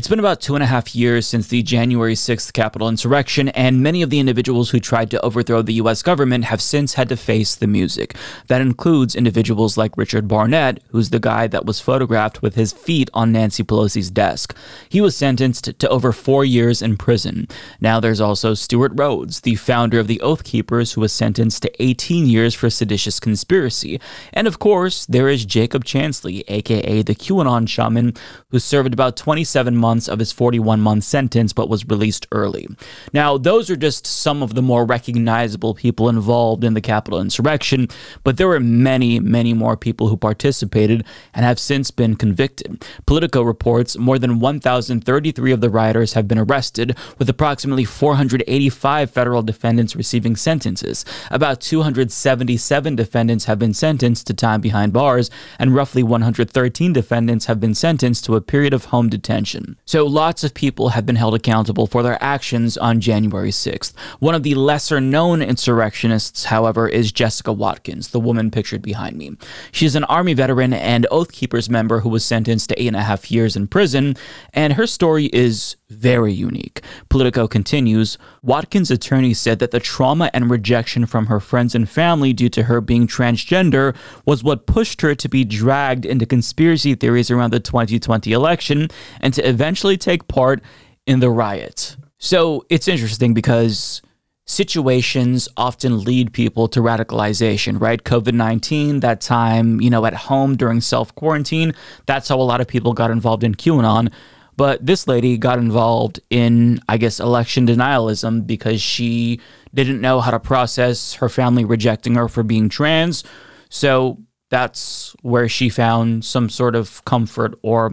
It's been about two and a half years since the January 6th Capitol insurrection, and many of the individuals who tried to overthrow the U.S. government have since had to face the music. That includes individuals like Richard Barnett, who's the guy that was photographed with his feet on Nancy Pelosi's desk. He was sentenced to over four years in prison. Now there's also Stewart Rhodes, the founder of the Oath Keepers, who was sentenced to 18 years for seditious conspiracy. And of course, there is Jacob Chansley, aka the QAnon shaman, who served about 27 months months of his 41 month sentence, but was released early. Now, those are just some of the more recognizable people involved in the Capitol insurrection, but there were many, many more people who participated and have since been convicted. Politico reports more than 1,033 of the rioters have been arrested, with approximately 485 federal defendants receiving sentences. About 277 defendants have been sentenced to time behind bars, and roughly 113 defendants have been sentenced to a period of home detention. So lots of people have been held accountable for their actions on January 6th. One of the lesser known insurrectionists, however, is Jessica Watkins, the woman pictured behind me. She's an Army veteran and Oath Keepers member who was sentenced to eight and a half years in prison, and her story is very unique. Politico continues Watkins' attorney said that the trauma and rejection from her friends and family due to her being transgender was what pushed her to be dragged into conspiracy theories around the 2020 election and to eventually take part in the riot. So it's interesting because situations often lead people to radicalization, right? COVID 19, that time, you know, at home during self quarantine, that's how a lot of people got involved in QAnon. But this lady got involved in, I guess, election denialism because she didn't know how to process her family rejecting her for being trans. So that's where she found some sort of comfort or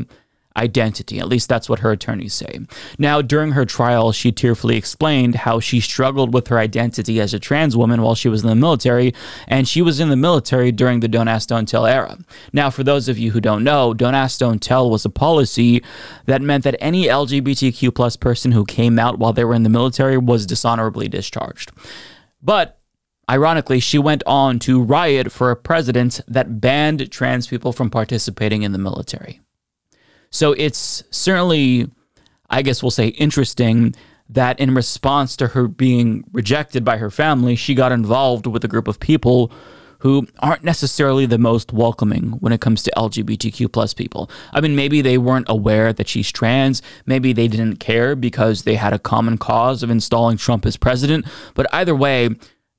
identity. At least that's what her attorneys say. Now, during her trial, she tearfully explained how she struggled with her identity as a trans woman while she was in the military, and she was in the military during the Don't Ask, Don't Tell era. Now, for those of you who don't know, Don't Ask, Don't Tell was a policy that meant that any LGBTQ plus person who came out while they were in the military was dishonorably discharged. But Ironically, she went on to riot for a president that banned trans people from participating in the military. So it's certainly, I guess we'll say, interesting that in response to her being rejected by her family, she got involved with a group of people who aren't necessarily the most welcoming when it comes to LGBTQ plus people. I mean, maybe they weren't aware that she's trans. Maybe they didn't care because they had a common cause of installing Trump as president. But either way,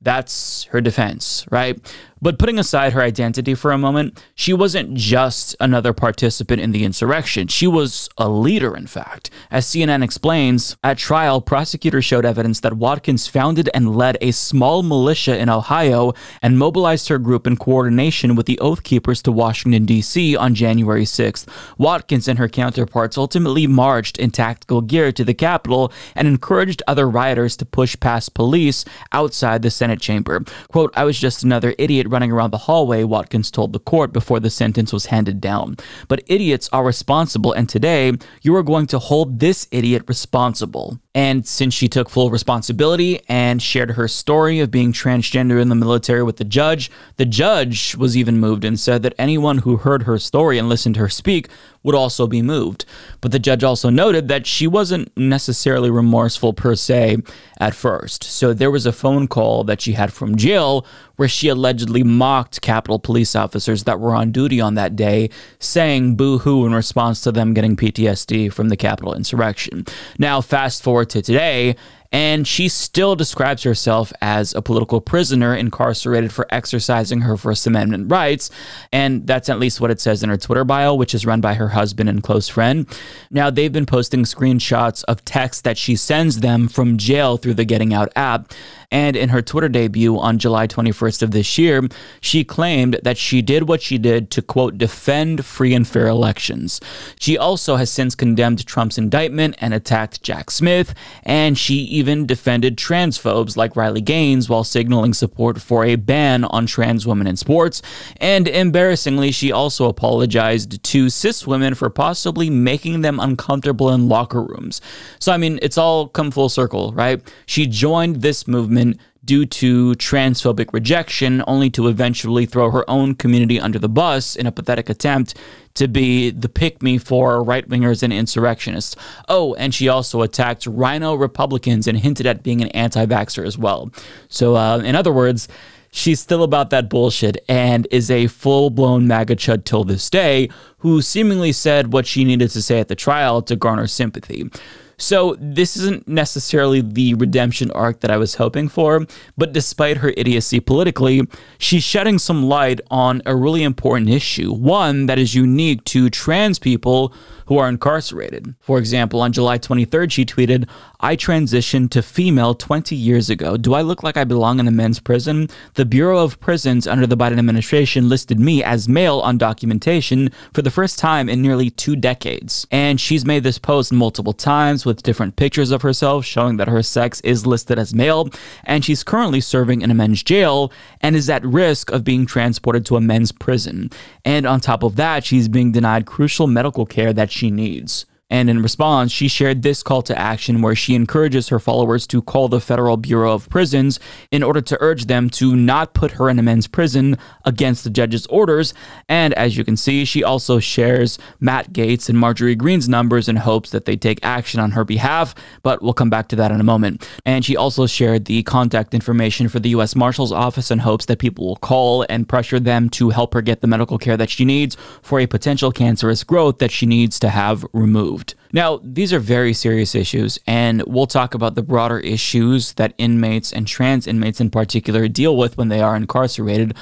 that's her defense, right? But putting aside her identity for a moment, she wasn't just another participant in the insurrection. She was a leader, in fact. As CNN explains, at trial, prosecutors showed evidence that Watkins founded and led a small militia in Ohio and mobilized her group in coordination with the Oath Keepers to Washington, D.C. on January 6th. Watkins and her counterparts ultimately marched in tactical gear to the Capitol and encouraged other rioters to push past police outside the Senate chamber. Quote, I was just another idiot running around the hallway, Watkins told the court before the sentence was handed down. But idiots are responsible, and today you are going to hold this idiot responsible. And since she took full responsibility and shared her story of being transgender in the military with the judge, the judge was even moved and said that anyone who heard her story and listened to her speak would also be moved. But the judge also noted that she wasn't necessarily remorseful per se at first. So there was a phone call that she had from jail where she allegedly mocked Capitol police officers that were on duty on that day, saying boo hoo in response to them getting PTSD from the Capitol insurrection. Now, fast forward to today, and she still describes herself as a political prisoner incarcerated for exercising her First Amendment rights. And that's at least what it says in her Twitter bio, which is run by her husband and close friend. Now, they've been posting screenshots of texts that she sends them from jail through the Getting Out app. And in her Twitter debut on July 21st of this year, she claimed that she did what she did to, quote, defend free and fair elections. She also has since condemned Trump's indictment and attacked Jack Smith, and she even defended transphobes like Riley Gaines while signaling support for a ban on trans women in sports. And embarrassingly, she also apologized to cis women for possibly making them uncomfortable in locker rooms. So, I mean, it's all come full circle, right? She joined this movement due to transphobic rejection, only to eventually throw her own community under the bus in a pathetic attempt to be the pick me for right wingers and insurrectionists. Oh, and she also attacked RINO Republicans and hinted at being an anti vaxxer as well. So, uh, in other words, she's still about that bullshit and is a full blown MAGA chud till this day who seemingly said what she needed to say at the trial to garner sympathy. So, this isn't necessarily the redemption arc that I was hoping for, but despite her idiocy politically, she's shedding some light on a really important issue, one that is unique to trans people who are incarcerated. For example, on July 23rd, she tweeted, I transitioned to female 20 years ago. Do I look like I belong in a men's prison? The Bureau of Prisons under the Biden administration listed me as male on documentation for the first time in nearly two decades. And she's made this post multiple times with different pictures of herself showing that her sex is listed as male. And she's currently serving in a men's jail and is at risk of being transported to a men's prison. And on top of that, she's being denied crucial medical care that she needs. And in response, she shared this call to action where she encourages her followers to call the Federal Bureau of Prisons in order to urge them to not put her in a men's prison against the judge's orders. And as you can see, she also shares Matt Gaetz and Marjorie Greene's numbers in hopes that they take action on her behalf, but we'll come back to that in a moment. And she also shared the contact information for the U.S. Marshal's Office in hopes that people will call and pressure them to help her get the medical care that she needs for a potential cancerous growth that she needs to have removed. Now, these are very serious issues, and we'll talk about the broader issues that inmates and trans inmates in particular deal with when they are incarcerated.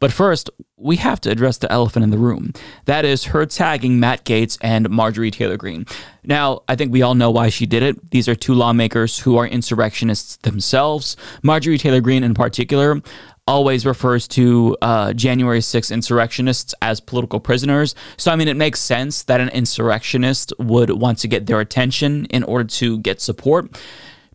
But first, we have to address the elephant in the room. That is her tagging Matt Gaetz and Marjorie Taylor Greene. Now, I think we all know why she did it. These are two lawmakers who are insurrectionists themselves. Marjorie Taylor Greene, in particular, always refers to uh, January 6 insurrectionists as political prisoners. So, I mean, it makes sense that an insurrectionist would want to get their attention in order to get support.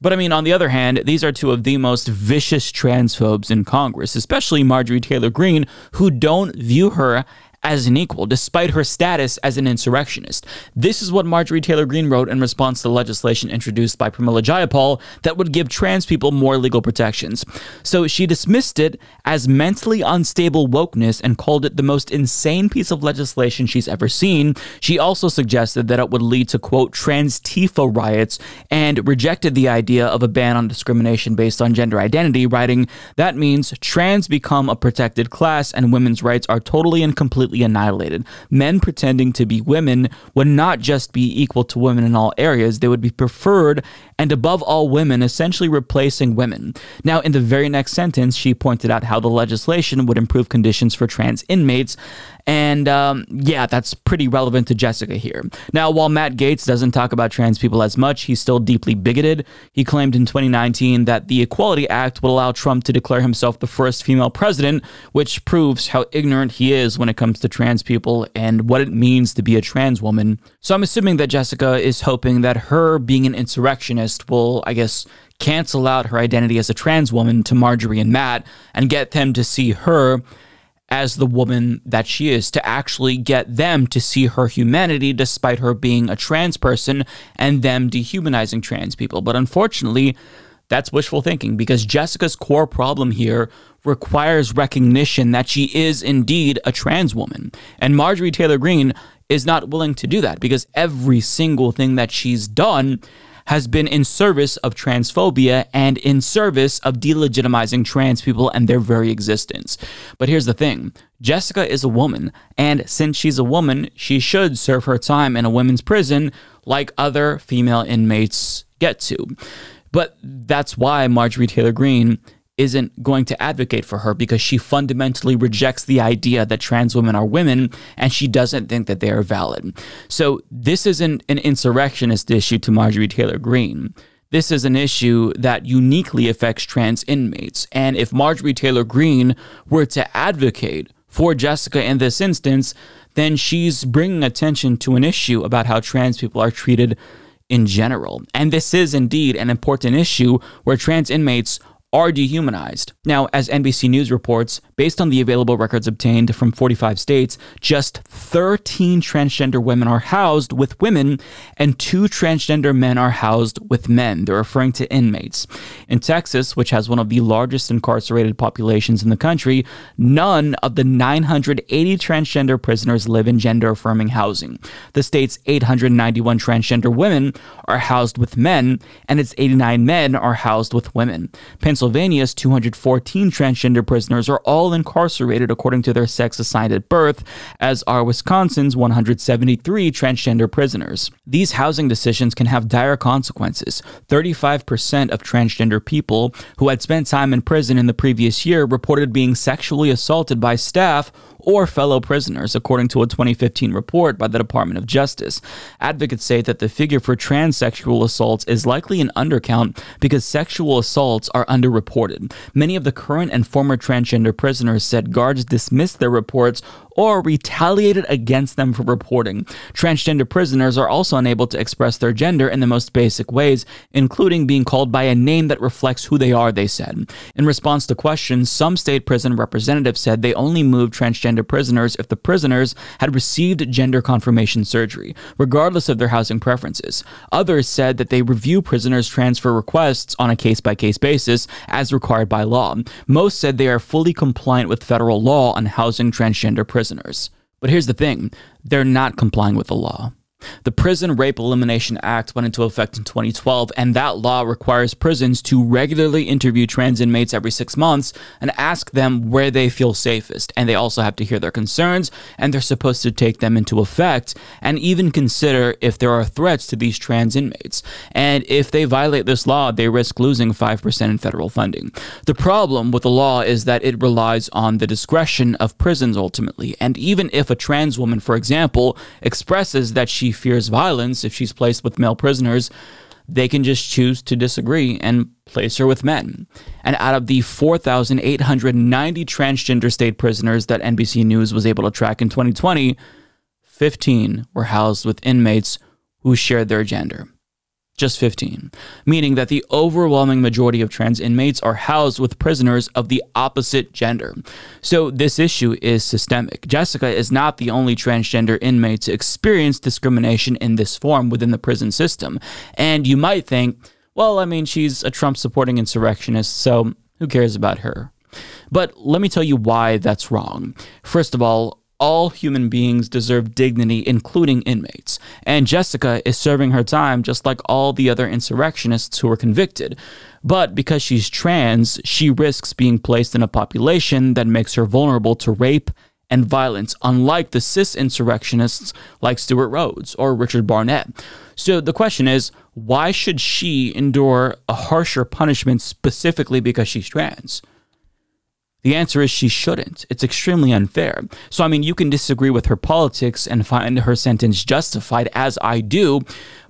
But I mean, on the other hand, these are two of the most vicious transphobes in Congress, especially Marjorie Taylor Greene, who don't view her as an equal, despite her status as an insurrectionist. This is what Marjorie Taylor Greene wrote in response to legislation introduced by Pramila Jayapal that would give trans people more legal protections. So she dismissed it as mentally unstable wokeness and called it the most insane piece of legislation she's ever seen. She also suggested that it would lead to, quote, transtifa riots and rejected the idea of a ban on discrimination based on gender identity, writing, that means trans become a protected class and women's rights are totally and completely completely annihilated. Men pretending to be women would not just be equal to women in all areas, they would be preferred and above all women, essentially replacing women. Now, in the very next sentence, she pointed out how the legislation would improve conditions for trans inmates. And um, yeah, that's pretty relevant to Jessica here. Now, while Matt Gaetz doesn't talk about trans people as much, he's still deeply bigoted. He claimed in 2019 that the Equality Act would allow Trump to declare himself the first female president, which proves how ignorant he is when it comes to trans people and what it means to be a trans woman. So I'm assuming that Jessica is hoping that her being an insurrectionist will, I guess, cancel out her identity as a trans woman to Marjorie and Matt and get them to see her as the woman that she is, to actually get them to see her humanity despite her being a trans person and them dehumanizing trans people. But unfortunately, that's wishful thinking because Jessica's core problem here requires recognition that she is indeed a trans woman. And Marjorie Taylor Greene is not willing to do that because every single thing that she's done has been in service of transphobia and in service of delegitimizing trans people and their very existence. But here's the thing Jessica is a woman, and since she's a woman, she should serve her time in a women's prison like other female inmates get to. But that's why Marjorie Taylor Greene isn't going to advocate for her because she fundamentally rejects the idea that trans women are women and she doesn't think that they are valid. So this isn't an insurrectionist issue to Marjorie Taylor Greene. This is an issue that uniquely affects trans inmates. And if Marjorie Taylor Greene were to advocate for Jessica in this instance, then she's bringing attention to an issue about how trans people are treated in general. And this is indeed an important issue where trans inmates are dehumanized. Now, as NBC News reports, based on the available records obtained from 45 states, just 13 transgender women are housed with women and two transgender men are housed with men. They're referring to inmates. In Texas, which has one of the largest incarcerated populations in the country, none of the 980 transgender prisoners live in gender affirming housing. The state's 891 transgender women are housed with men, and its 89 men are housed with women. Pennsylvania's 214 transgender prisoners are all incarcerated according to their sex assigned at birth, as are Wisconsin's 173 transgender prisoners. These housing decisions can have dire consequences. 35% of transgender people who had spent time in prison in the previous year reported being sexually assaulted by staff or fellow prisoners, according to a 2015 report by the Department of Justice. Advocates say that the figure for transsexual assaults is likely an undercount because sexual assaults are underreported. Many of the current and former transgender prisoners said guards dismissed their reports or retaliated against them for reporting. Transgender prisoners are also unable to express their gender in the most basic ways, including being called by a name that reflects who they are, they said. In response to questions, some state prison representatives said they only moved transgender prisoners if the prisoners had received gender confirmation surgery, regardless of their housing preferences. Others said that they review prisoners' transfer requests on a case by case basis as required by law. Most said they are fully compliant with federal law on housing transgender prisoners prisoners. But here's the thing they're not complying with the law. The Prison Rape Elimination Act went into effect in 2012, and that law requires prisons to regularly interview trans inmates every six months and ask them where they feel safest. And they also have to hear their concerns, and they're supposed to take them into effect and even consider if there are threats to these trans inmates. And if they violate this law, they risk losing 5% in federal funding. The problem with the law is that it relies on the discretion of prisons ultimately. And even if a trans woman, for example, expresses that she fears violence if she's placed with male prisoners, they can just choose to disagree and place her with men. And out of the 4,890 transgender state prisoners that NBC News was able to track in 2020, 15 were housed with inmates who shared their gender just 15, meaning that the overwhelming majority of trans inmates are housed with prisoners of the opposite gender. So this issue is systemic. Jessica is not the only transgender inmate to experience discrimination in this form within the prison system. And you might think, well, I mean, she's a Trump supporting insurrectionist, so who cares about her? But let me tell you why that's wrong. First of all, all human beings deserve dignity, including inmates. And Jessica is serving her time just like all the other insurrectionists who were convicted. But because she's trans, she risks being placed in a population that makes her vulnerable to rape and violence, unlike the cis insurrectionists like Stewart Rhodes or Richard Barnett. So the question is why should she endure a harsher punishment specifically because she's trans? The answer is she shouldn't. It's extremely unfair. So, I mean, you can disagree with her politics and find her sentence justified, as I do,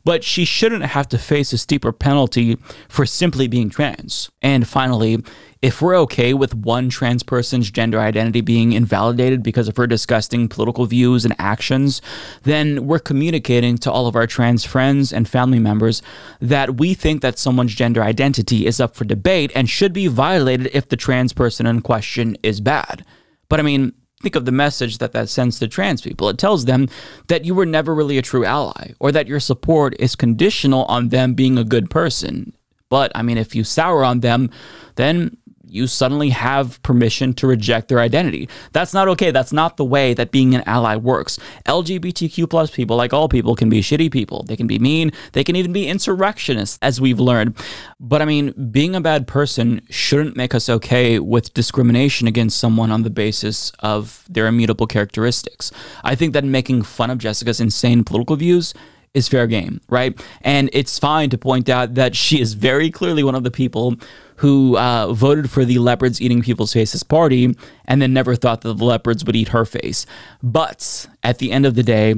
but she shouldn't have to face a steeper penalty for simply being trans. And finally, if we're okay with one trans person's gender identity being invalidated because of her disgusting political views and actions, then we're communicating to all of our trans friends and family members that we think that someone's gender identity is up for debate and should be violated if the trans person in question is bad. But I mean, think of the message that that sends to trans people. It tells them that you were never really a true ally or that your support is conditional on them being a good person. But I mean, if you sour on them, then you suddenly have permission to reject their identity. That's not okay. That's not the way that being an ally works. LGBTQ plus people, like all people, can be shitty people. They can be mean. They can even be insurrectionists, as we've learned. But I mean, being a bad person shouldn't make us okay with discrimination against someone on the basis of their immutable characteristics. I think that making fun of Jessica's insane political views is fair game, right? And it's fine to point out that she is very clearly one of the people who uh, voted for the leopards eating people's faces party and then never thought that the leopards would eat her face. But at the end of the day,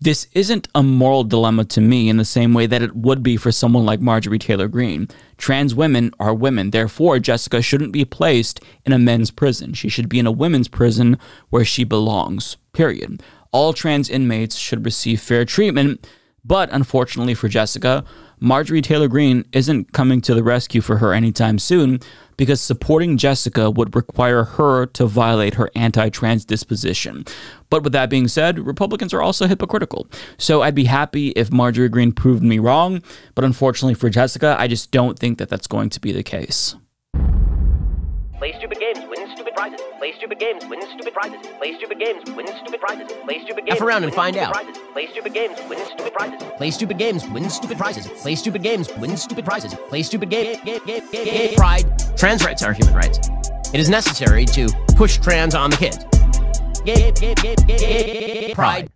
this isn't a moral dilemma to me in the same way that it would be for someone like Marjorie Taylor Greene. Trans women are women. Therefore, Jessica shouldn't be placed in a men's prison. She should be in a women's prison where she belongs. Period. All trans inmates should receive fair treatment But unfortunately for Jessica, Marjorie Taylor Greene isn't coming to the rescue for her anytime soon because supporting Jessica would require her to violate her anti trans disposition. But with that being said, Republicans are also hypocritical. So I'd be happy if Marjorie Greene proved me wrong, but unfortunately for Jessica, I just don't think that that's going to be the case. Play stupid games. Play stupid games, win stupid prizes. Play stupid games, win stupid prizes. Play stupid games. F around and find out. Prizes. Play stupid games, win stupid prizes. Play stupid games, win stupid prizes. Play stupid games, win stupid prizes. Play stupid game, game, game, game, game. Pride. Trans rights are human rights. It is necessary to push trans on the kids. Pride.